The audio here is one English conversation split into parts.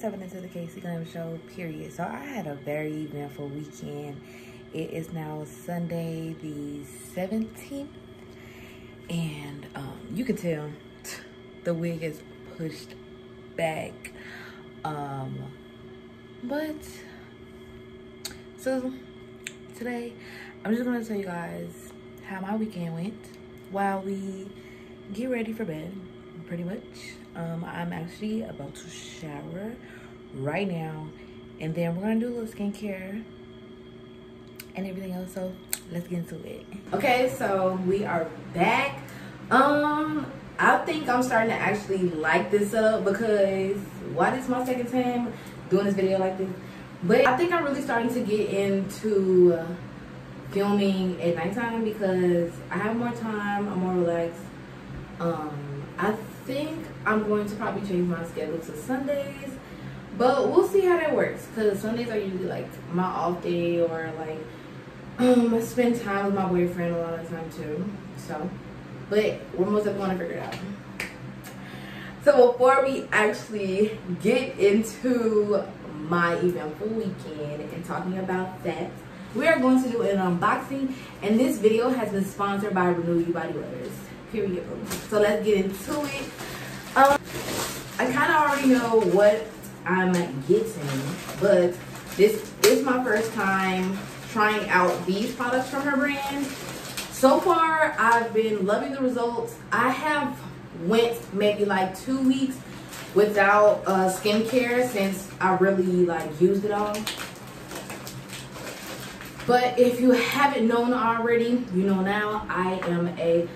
stepping into the KC Glam show, period. So I had a very eventful weekend. It is now Sunday the 17th. And um, you can tell the wig is pushed back. Um, but, so today, I'm just gonna tell you guys how my weekend went while we get ready for bed, pretty much. Um, I'm actually about to shower right now. And then we're gonna do a little skincare and everything else. So let's get into it. Okay, so we are back. Um, I think I'm starting to actually like this up because why this is my second time doing this video like this. But I think I'm really starting to get into filming at nighttime because I have more time, I'm more relaxed. Um, I think I'm going to probably change my schedule to Sundays, but we'll see how that works because Sundays are usually like my off day or like um, I spend time with my boyfriend a lot of the time too. So, but we're most definitely going to figure it out. So before we actually get into my eventful weekend and talking about that, we are going to do an unboxing and this video has been sponsored by Renew You Body Butters. Period. So let's get into it. Um, I kind of already know what I'm getting, but this is my first time trying out these products from her brand. So far, I've been loving the results. I have went maybe like two weeks without uh, skincare since I really like used it all. But if you haven't known already, you know now I am a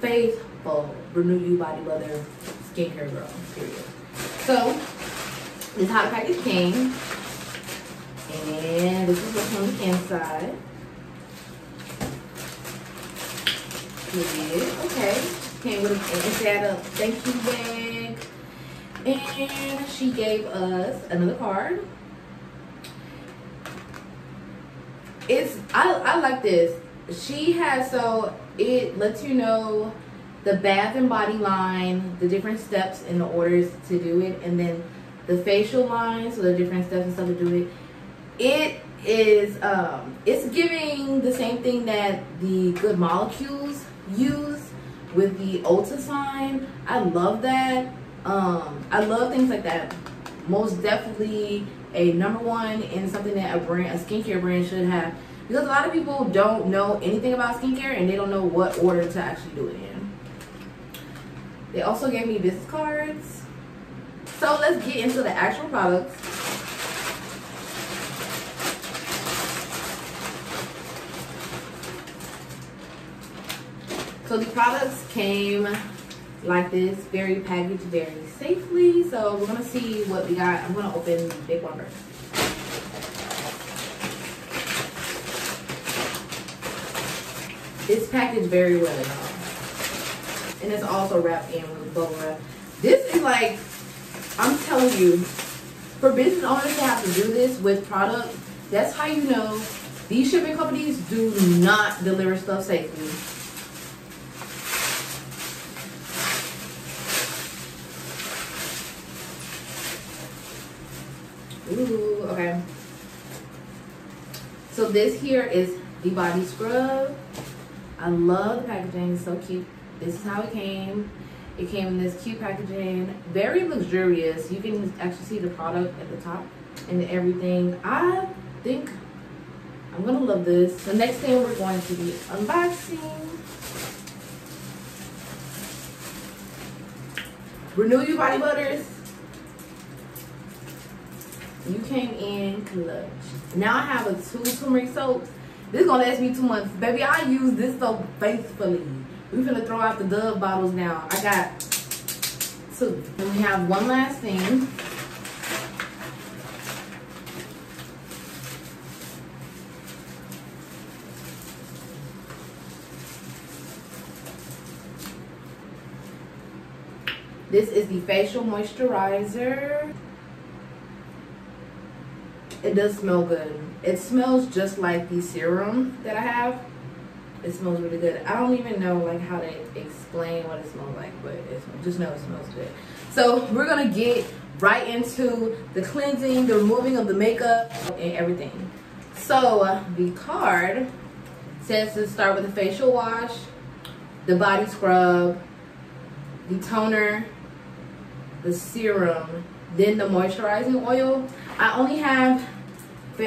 faithful Renew You Body Butter skincare girl, period. So, this hot package came. And this is what's on the inside. Okay. Came with a, she had a thank you bag. And she gave us another card. It's I I like this. She has so it lets you know the bath and body line, the different steps and the orders to do it, and then the facial line, so the different steps and stuff to do it. It is um it's giving the same thing that the good molecules use with the Ulta sign. I love that. Um I love things like that. Most definitely a number one in something that a brand a skincare brand should have because a lot of people don't know anything about skincare and they don't know what order to actually do it in. They also gave me business cards. So let's get into the actual products. So the products came like this, very packaged very safely. So we're gonna see what we got. I'm gonna open the big one first. It's packaged very well, y'all. And it's also wrapped in with bubble wrap. This is like, I'm telling you, for business owners to have to do this with product, that's how you know these shipping companies do not deliver stuff safely. Ooh, okay. So this here is the body scrub. I love the packaging, so cute. This is how it came. It came in this cute packaging, very luxurious. You can actually see the product at the top and everything. I think I'm gonna love this. The next thing we're going to be unboxing. Renew Your Body Butters. You came in clutch. Now I have a two turmeric soaps. This is gonna last me two months. Baby, I use this soap faithfully. We finna throw out the Dove bottles now. I got two. And we have one last thing. This is the facial moisturizer. It does smell good. It smells just like the serum that I have. It smells really good. I don't even know like how to explain what it smells like, but it just know it smells good. So we're gonna get right into the cleansing, the removing of the makeup, and everything. So the card says to start with the facial wash, the body scrub, the toner, the serum, then the moisturizing oil. I only have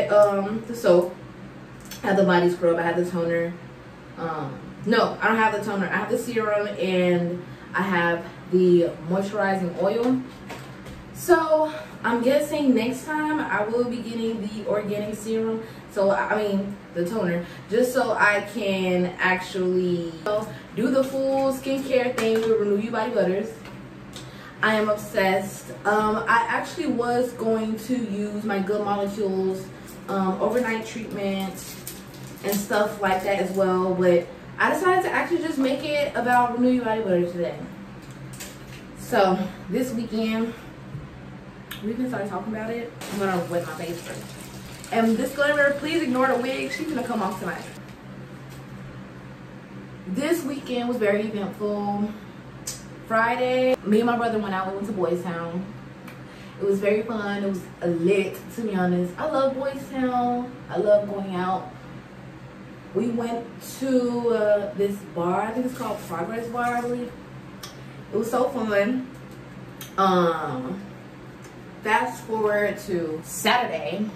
um, the soap, I have the body scrub, I have the toner. Um, no, I don't have the toner. I have the serum and I have the moisturizing oil. So I'm guessing next time I will be getting the organic serum. So I mean the toner, just so I can actually do the full skincare thing with Renew You Body Butters. I am obsessed. Um, I actually was going to use my Good Molecules um, overnight treatment and stuff like that as well, but I decided to actually just make it about Renew Your Body Butter today. So this weekend, we can start talking about it. I'm gonna wet my face first. And disclaimer, please ignore the wig. She's gonna come off tonight. This weekend was very eventful. Friday, me and my brother went out. We went to Boys Town. It was very fun. It was lit, to be honest. I love Boys Town. I love going out. We went to uh, this bar. I think it's called Progress Bar, I believe. It was so fun. Um, fast forward to Saturday,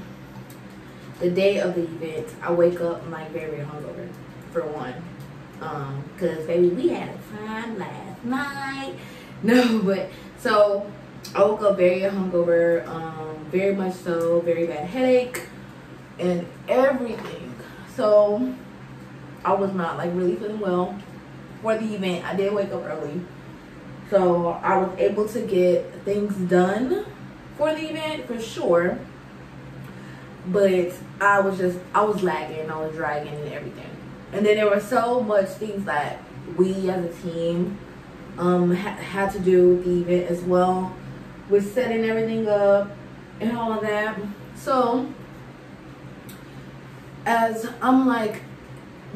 the day of the event. I wake up like very hungover, for one. Um, cause baby, we had a time last night. No, but so I woke up very hungover, um, very much so, very bad headache, and everything. So I was not like really feeling well for the event. I did wake up early. So I was able to get things done for the event for sure. But I was just, I was lagging, I was dragging and everything. And then there were so much things that we as a team um, ha had to do with the event as well. With setting everything up and all of that. So as I'm like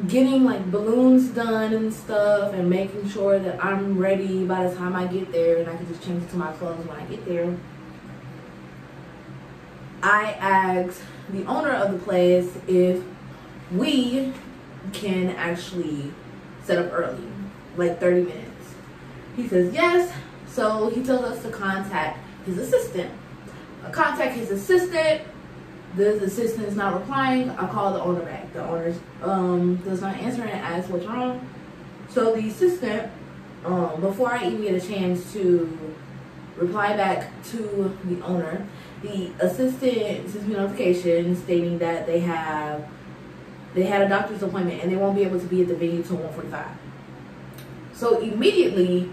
getting like balloons done and stuff and making sure that I'm ready by the time I get there and I can just change to my clothes when I get there. I asked the owner of the place if we can actually set up early, like 30 minutes. He says yes, so he tells us to contact his assistant. Contact his assistant the assistant is not replying, I call the owner back. The owner um, does not answer and asks what's wrong. So the assistant, um, before I even get a chance to reply back to the owner, the assistant sends me a notification stating that they have they had a doctor's appointment and they won't be able to be at the venue till 1:45. So immediately,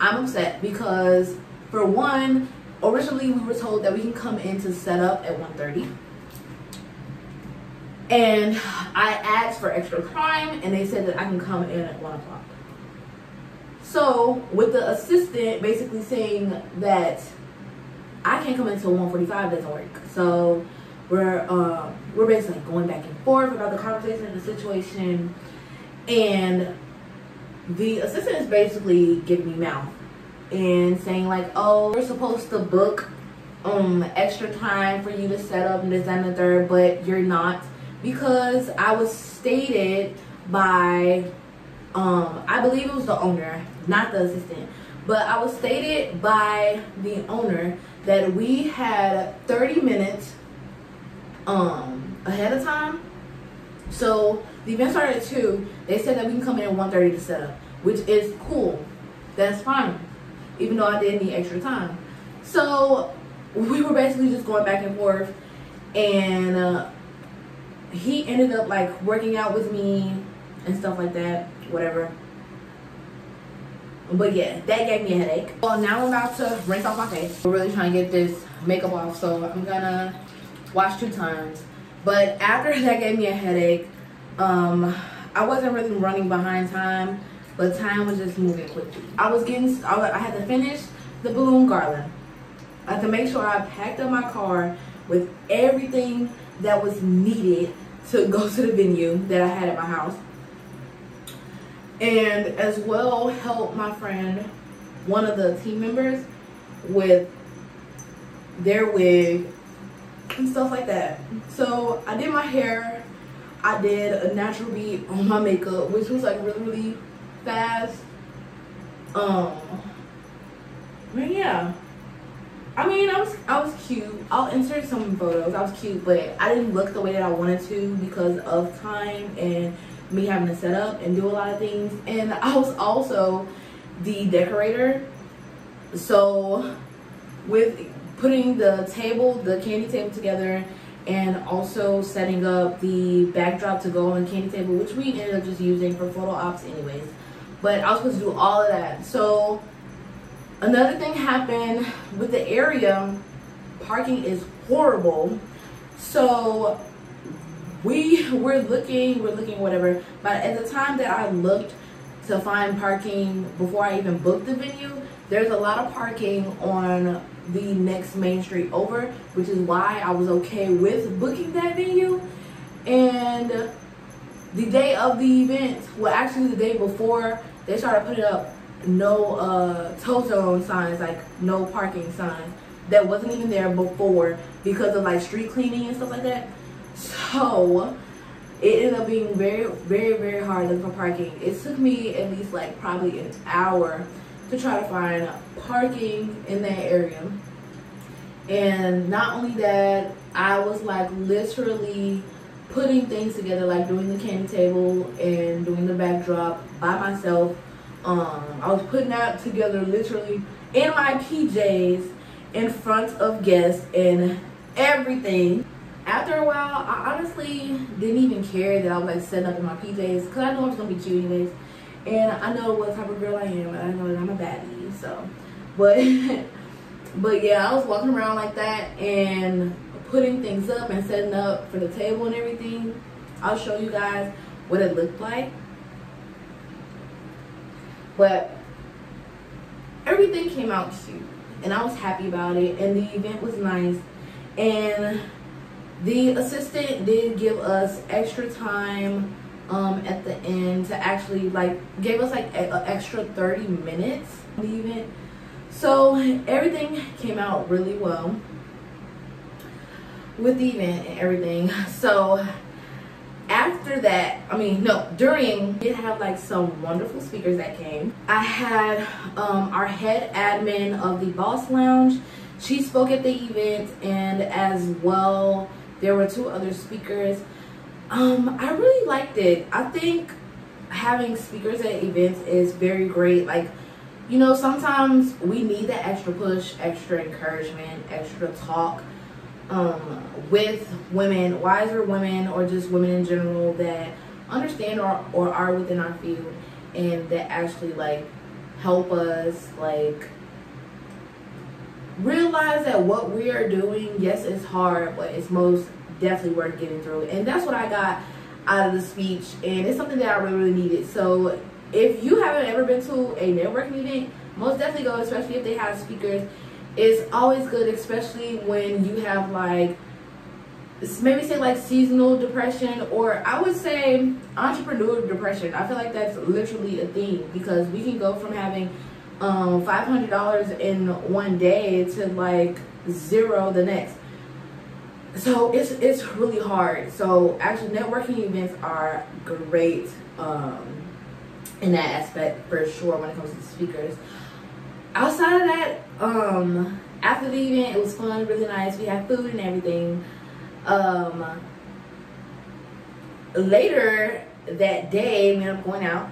I'm upset because for one, originally we were told that we can come in to set up at 1:30 and I asked for extra time and they said that I can come in at one o'clock. So with the assistant basically saying that I can't come in until 145 doesn't work. So we're uh, we're basically going back and forth about the conversation and the situation and the assistant is basically giving me mouth and saying like, oh, we're supposed to book um extra time for you to set up and the third, but you're not because I was stated by, um, I believe it was the owner, not the assistant, but I was stated by the owner that we had 30 minutes um, ahead of time. So the event started at 2. They said that we can come in at 1.30 to set up, which is cool. That's fine, even though I did need extra time. So we were basically just going back and forth and uh, he ended up like working out with me and stuff like that, whatever. But yeah, that gave me a headache. Well, now I'm about to rinse off my face. I'm really trying to get this makeup off, so I'm gonna wash two times. But after that gave me a headache, um, I wasn't really running behind time, but time was just moving quickly. I was getting, I had to finish the balloon garland. I had to make sure I packed up my car with everything that was needed to go to the venue that I had at my house. And as well help my friend, one of the team members, with their wig and stuff like that. So I did my hair. I did a natural beat on my makeup, which was like really, really fast. Um, but yeah. I mean, I was I was cute. I'll insert some photos. I was cute, but I didn't look the way that I wanted to because of time and me having to set up and do a lot of things. And I was also the decorator. So with putting the table, the candy table together and also setting up the backdrop to go on the candy table, which we ended up just using for photo ops anyways. But I was supposed to do all of that. So another thing happened with the area, parking is horrible. So we were looking, we're looking whatever. But at the time that I looked to find parking before I even booked the venue, there's a lot of parking on the next main street over, which is why I was okay with booking that venue. And the day of the event, well actually the day before, they started putting up no uh, tow zone signs, like no parking signs that wasn't even there before because of like street cleaning and stuff like that. So it ended up being very, very, very hard looking for parking. It took me at least like probably an hour to try to find parking in that area. And not only that, I was like literally putting things together, like doing the candy table and doing the backdrop by myself. Um, I was putting that together literally in my PJs in front of guests and everything. After a while, I honestly didn't even care that I was like setting up in my PJs because I know I was gonna be cute anyways. And I know what type of girl I am. I know that I'm a baddie, so. But, but yeah, I was walking around like that and putting things up and setting up for the table and everything. I'll show you guys what it looked like. But everything came out cute and I was happy about it and the event was nice and the assistant did give us extra time um, at the end to actually like gave us like an extra 30 minutes the event. So everything came out really well with the event and everything. So after that, I mean, no, during, we did have like some wonderful speakers that came. I had um, our head admin of the Boss Lounge. She spoke at the event and as well, there were two other speakers. Um, I really liked it. I think having speakers at events is very great. Like, you know, sometimes we need that extra push, extra encouragement, extra talk um, with women, wiser women, or just women in general that understand or, or are within our field and that actually like help us like realize that what we are doing, yes, it's hard, but it's most definitely worth getting through. And that's what I got out of the speech. And it's something that I really, really needed. So if you haven't ever been to a networking event, most definitely go, especially if they have speakers. It's always good, especially when you have like, maybe say like seasonal depression or I would say entrepreneur depression. I feel like that's literally a thing because we can go from having um, $500 in one day to like zero the next. So it's it's really hard. So actually networking events are great um, in that aspect for sure when it comes to speakers. Outside of that um, after the event it was fun really nice. We had food and everything. Um, later that day we ended up going out.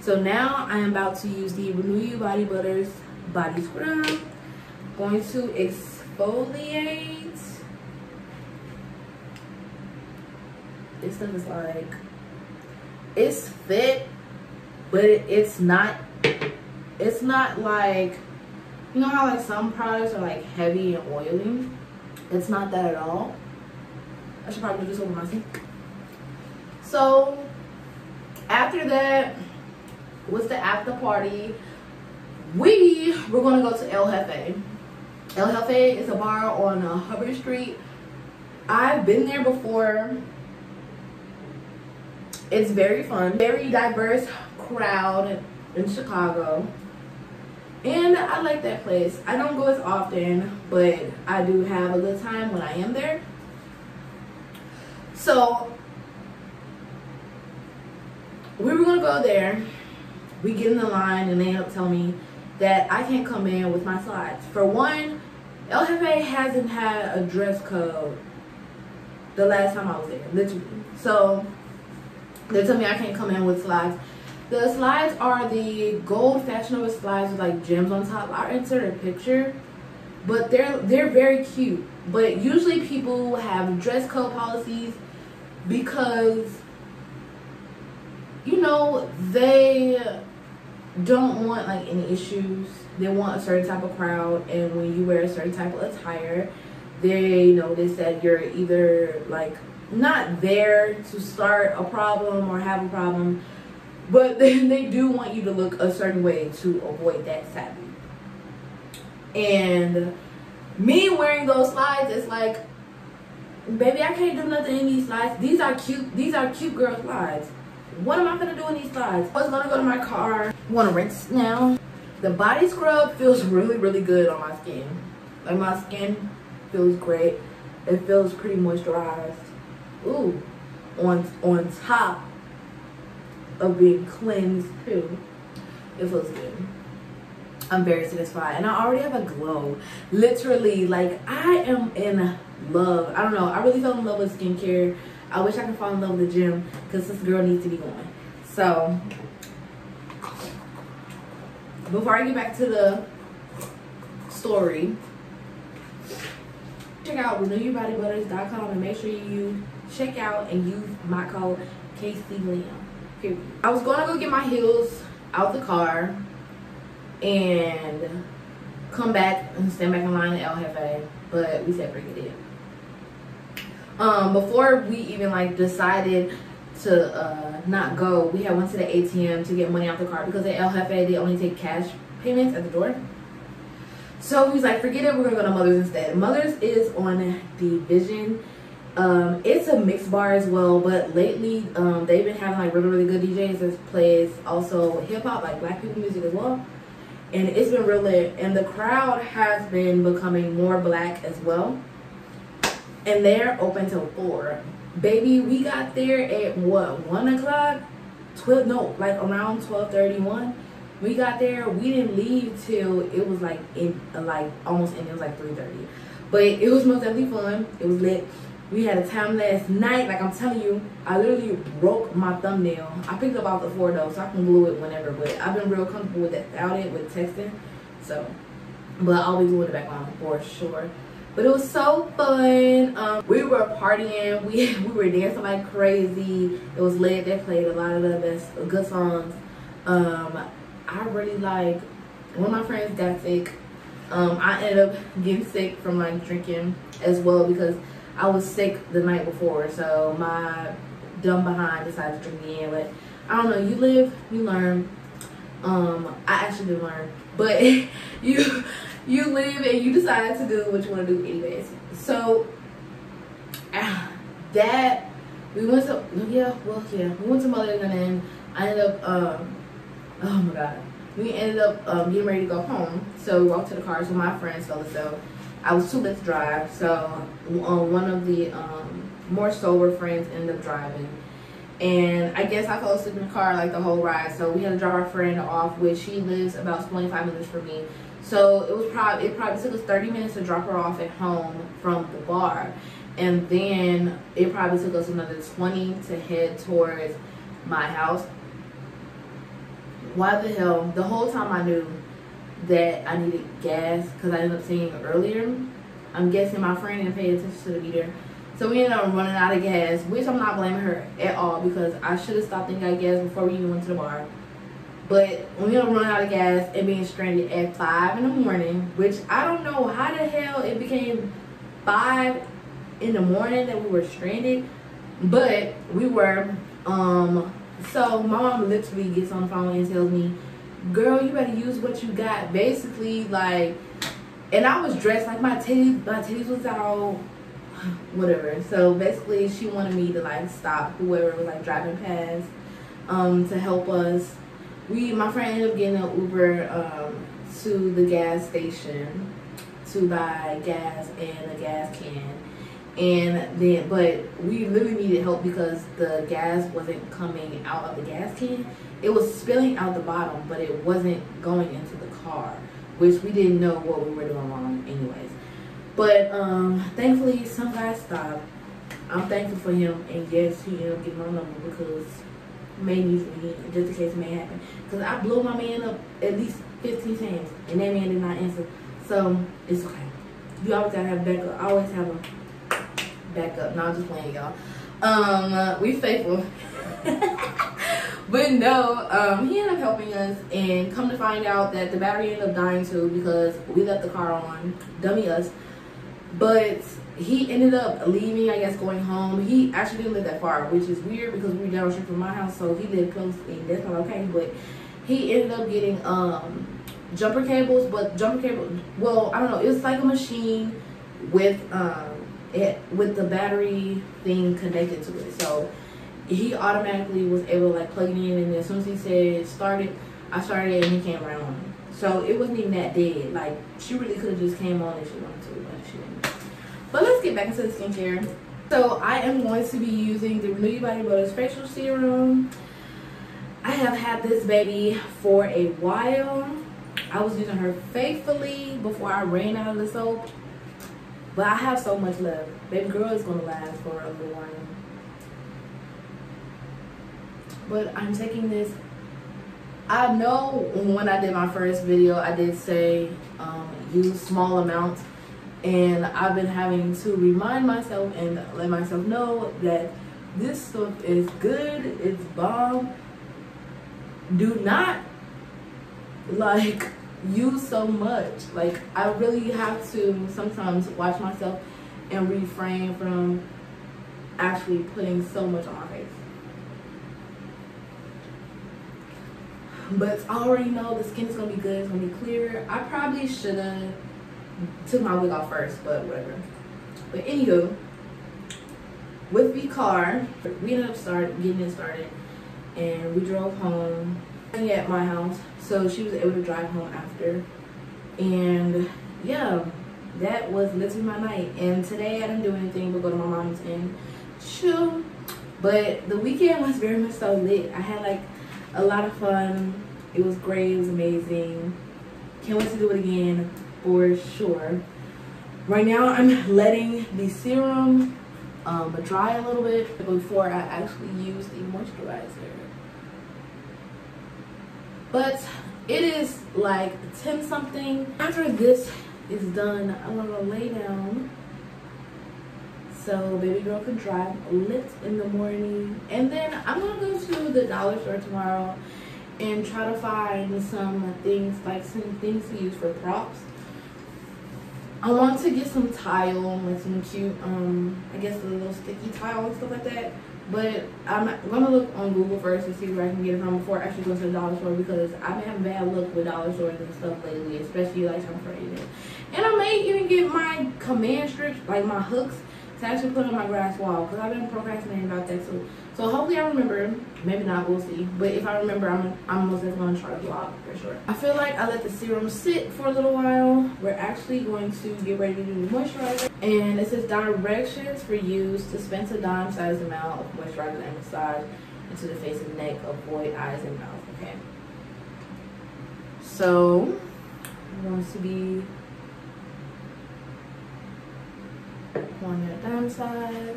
So now I am about to use the Renew You Body Butters body scrub. Going to exfoliate. This stuff is like it's thick but it, it's not it's not like you know how like some products are like heavy and oily? It's not that at all. I should probably do this over my sink. So after that was the after party we were gonna go to El Jefe. El Jefe is a bar on uh, Hubbard Street. I've been there before. It's very fun. Very diverse crowd in Chicago. And I like that place. I don't go as often, but I do have a good time when I am there. So we were gonna go there. We get in the line and they end up telling me that I can't come in with my slides. For one, El Jefe hasn't had a dress code the last time I was there, literally. So they tell me I can't come in with slides. The slides are the gold Fashion Nova slides with like gems on top. I'll insert a picture, but they're they're very cute. But usually people have dress code policies because you know they don't want like any issues. They want a certain type of crowd, and when you wear a certain type of attire, they notice that you're either like not there to start a problem or have a problem but then they do want you to look a certain way to avoid that sadly. And me wearing those slides is like, baby, I can't do nothing in these slides. These are cute. These are cute girl slides. What am I gonna do in these slides? I was gonna go to my car. Wanna rinse now? The body scrub feels really, really good on my skin. Like my skin feels great. It feels pretty moisturized. Ooh, on on top of being cleansed too. It feels good. I'm very satisfied and I already have a glow. Literally, like I am in love. I don't know. I really fell in love with skincare. I wish I could fall in love with the gym because this girl needs to be going. So, before I get back to the story, check out renewyourbodybutters.com and make sure you check out and use my code KC I was gonna go get my heels out the car and come back and stand back in line at El Jefe, but we separated it. Um, before we even like decided to uh, not go, we had went to the ATM to get money out the car because at El Jefe they only take cash payments at the door. So was like, forget it, we're gonna go to Mother's instead. Mother's is on Division um, it's a mixed bar as well, but lately um, they've been having like really, really good DJs that plays also hip hop, like black people music as well. And it's been real lit. And the crowd has been becoming more black as well. And they're open till 4. Baby, we got there at what, 1 o'clock? 12, no, like around 12.31. We got there, we didn't leave till it was like, in like almost, and it was like 3.30. But it was most definitely fun. It was lit. We had a time last night, like I'm telling you, I literally broke my thumbnail. I picked up off the floor though, so I can glue it whenever, but I've been real comfortable with that, without it, with texting. So, but I'll be doing it back on for sure. But it was so fun. Um, we were partying. We we were dancing like crazy. It was lit. They played a lot of the best good songs. Um, I really like. Of my friends got sick. Um, I ended up getting sick from like drinking as well because I was sick the night before, so my dumb behind decided to drink me in. But I don't know. You live, you learn. Um, I actually didn't learn, but you you live and you decide to do what you want to do anyways. So that we went to yeah, well yeah, we went to Mother's and I ended up um oh my god. We ended up um, getting ready to go home. So we walked to the car, so my friends felt as though I was late to drive, so um, one of the um, more sober friends ended up driving. And I guess I fell asleep in the car like the whole ride. So we had to drop our friend off, which she lives about 25 minutes from me. So it was probably it probably took us 30 minutes to drop her off at home from the bar. And then it probably took us another 20 to head towards my house. Why the hell? The whole time I knew that I needed gas because I ended up seeing earlier. I'm guessing my friend didn't pay attention to the meter. So we ended up running out of gas, which I'm not blaming her at all because I should have stopped and got gas before we even went to the bar. But we ended up running out of gas and being stranded at 5 in the morning, which I don't know how the hell it became 5 in the morning that we were stranded. But we were. Um, so my mom literally gets on the phone and tells me, girl, you better use what you got. Basically, like, and I was dressed like my titties, my titties was out, whatever. So basically, she wanted me to like stop whoever was like driving past, um, to help us. We, my friend ended up getting an Uber, um, to the gas station to buy gas and a gas can and then but we literally needed help because the gas wasn't coming out of the gas can it was spilling out the bottom but it wasn't going into the car which we didn't know what we were doing wrong anyways. But um thankfully some guy stopped. I'm thankful for him and yes he ended up getting my number because may need me just in case it may happen. Because i blew my man up at least 15 times and that man did not answer. So it's okay. You always gotta have backup. I always have a backup. No, I'm just playing, y'all. Um, uh, we faithful. but no, um, he ended up helping us, and come to find out that the battery ended up dying too because we left the car on, dummy us. But he ended up leaving, I guess, going home. He actually didn't live that far, which is weird because we were down the street from my house, so he lived close, and that's not okay. But he ended up getting um jumper cables, but jumper cable. Well, I don't know. It was like a machine with um it with the battery thing connected to it. So he automatically was able to like plug it in and as soon as he said start it, I started and he came right on. So it wasn't even that dead. Like she really could have just came on if she wanted to, but she didn't. But let's get back into the skincare. So I am going to be using the Renew Your Body Butters Facial Serum. I have had this baby for a while. I was using her faithfully before I ran out of the soap. But I have so much love. Baby girl is gonna last for a little while. But I'm taking this. I know when I did my first video, I did say um, use small amounts. And I've been having to remind myself and let myself know that this stuff is good, it's bomb. Do not like use so much. Like I really have to sometimes watch myself and refrain from actually putting so much on my face. But I already know the skin is gonna be good, it's gonna be clear. I probably should have took my wig off first, but whatever. But anywho, with the car, we ended up start getting it started and we drove home at my house so she was able to drive home after. And yeah that was literally my night. And today i didn't do anything but go to my mom's and chill. But the weekend was very much so lit. I had like a lot of fun. It was great. It was amazing. Can't wait to do it again for sure. Right now i'm letting the serum um, dry a little bit before i actually use the moisturizer but it is like 10 something. After this is done, I'm gonna lay down so baby girl can drive lit in the morning. And then I'm gonna go to the dollar store tomorrow and try to find some things, like some things to use for props. I want to get some tile, like some cute, um, I guess a little sticky tile and stuff like that. But I'm gonna look on Google first to see where I can get it from before I actually go to the dollar store because I've been having bad luck with dollar stores and stuff lately, especially like I'm afraid And I may even get my command strips, like my hooks, to actually put on my grass wall because I've been procrastinating about that too. So hopefully I remember. Maybe not, we'll see. But if I remember, I'm, I'm most definitely going to try to vlog for sure. I feel like I let the serum sit for a little while. We're actually going to get ready to do the moisturizer. And it says directions for use. To dispense a dime sized amount of moisturizer and massage into the face and neck. Avoid eyes and mouth, okay? So, I'm to be on your dime size.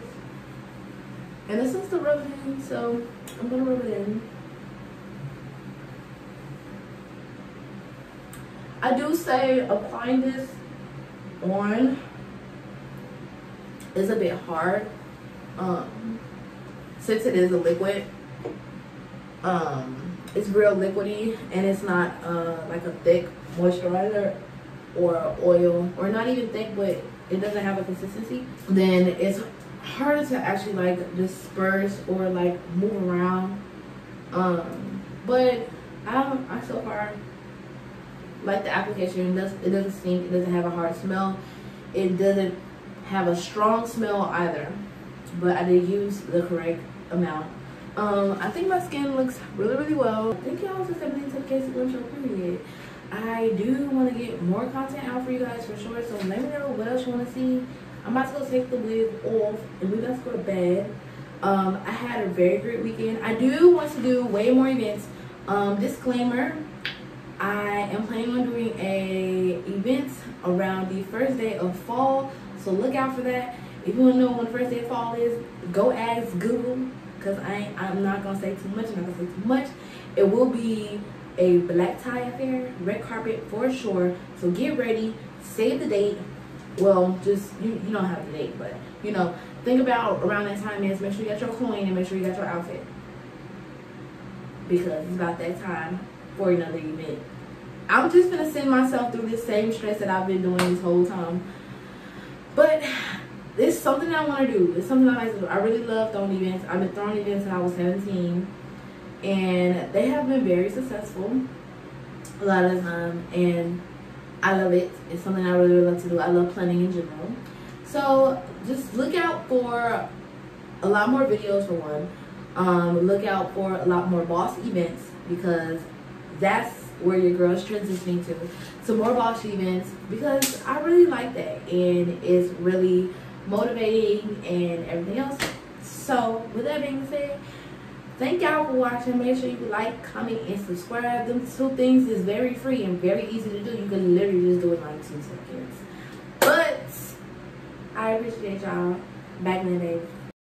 And this is the rub in, so I'm gonna rub it in. I do say applying this on is a bit hard. Um, since it is a liquid, um, it's real liquidy and it's not uh, like a thick moisturizer or oil or not even thick but it doesn't have a consistency then it's harder to actually like disperse or like move around. Um, but I I so far like the application. It does it doesn't stink. It doesn't have a hard smell. It doesn't have a strong smell either. But I did use the correct amount. Um, I think my skin looks really really well. Thank y'all for stepping into the case of period. I do want to get more content out for you guys for sure. So let me know what else you want to see. I'm about to go take the wig off and we about to go to bed. Um, I had a very great weekend. I do want to do way more events. Um, disclaimer, I am planning on doing a event around the first day of fall. So look out for that. If you want to know when the first day of fall is, go ask Google because I I'm not gonna say too much. I'm not gonna say too much. It will be a black tie affair, red carpet for sure. So get ready, save the date. Well, just you you don't have the date, but you know, think about around that time is make sure you got your coin and make sure you got your outfit. Because it's about that time for another event. I'm just gonna send myself through this same stress that I've been doing this whole time. But it's something I want to do. It's something I like to do. I really love throwing events. I've been throwing events since I was 17, and they have been very successful a lot of the time. And I love it. It's something I really, really love to do. I love planning in general. So just look out for a lot more videos for one. Um, look out for a lot more boss events because that's where your girl's transitioning to. Some more boss events because I really like that and it's really motivating and everything else. So with that being said, thank y'all for watching. Make sure you like, comment, and subscribe. Them two things is very free and very easy to do. You can literally just do it in like two seconds. But I appreciate y'all back in the day.